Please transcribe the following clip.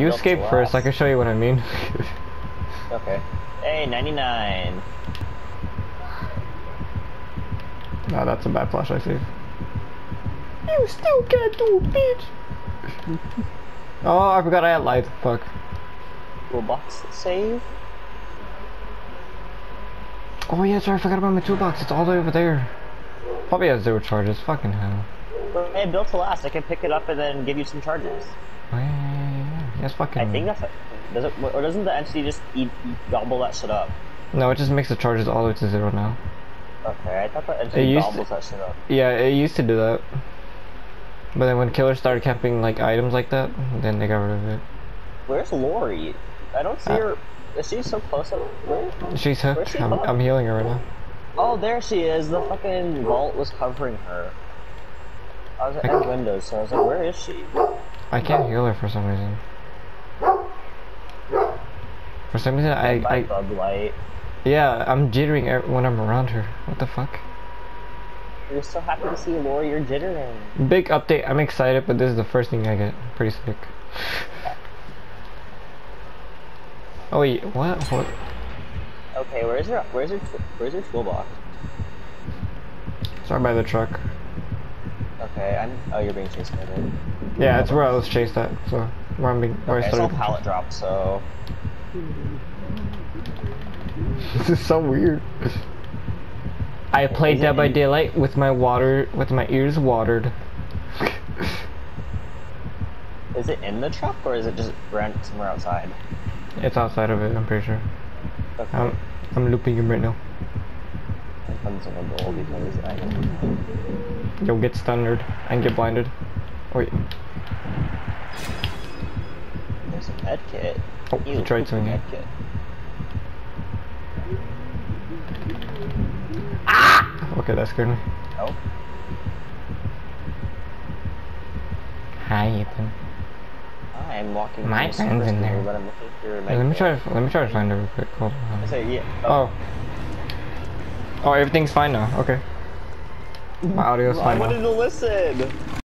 you escape first. I can show you what I mean. Okay. Hey, 99. Nah, that's a bad flashlight save. You still can't do it, bitch. oh, I forgot I had light. Fuck. Toolbox save? Oh yeah, sorry, I forgot about my toolbox. It's all the way over there. Probably has zero charges. Fucking hell. Hey, built to last. I can pick it up and then give you some charges. Oh, Yes, fucking. I think that's it. Does it, or doesn't the entity just eat, gobble that shit up? No, it just makes the charges all the way to zero now. Okay, I thought the It entity gobbles that shit up. Yeah, it used to do that. But then when killers started camping like items like that, then they got rid of it. Where's Lori? I don't see Uh, her. Is she so close up? Where? She's hooked. she I'm. I'm healing her right now. Oh, there she is. The fucking vault was covering her. I was at I- Windows, so I was like, where is she? I can't heal her for some reason. For some reason, I, I, Bug Light. yeah, I'm jittering when I'm around her. What the fuck? You're so happy to see Lori. You're jittering. Big update. I'm excited, but this is the first thing I get. Pretty sick. Oh wait, what? What? Okay, where's her? Where's her? Where's her toolbox? Sorry by the truck. Okay, I'm. Oh, you're being chased by it. Yeah, it's where I was chased at. So where I'm being, where Okay, I I saw started. pallet drop, so This is so weird. I played Dead by Daylight with my water, with my ears watered. is it in the truck or is it just rent somewhere outside? It's outside of it, I'm pretty sure. Okay. I'm, I'm looping him right now. I'm gonna go because I. You'll get stunned and get blinded. Wait, There's a med kit. oh, Ew, tried swinging. med kit. Ah! Okay, that scared me. Oh, Hi, Ethan. I'm walking. My friend's in there. But I'm looking for a Hey, let me try. To, let me try to find her real quick. Hold on. I say, yeah. Oh. Oh, everything's fine now. Okay. My audio's I fine now. wanted to listen.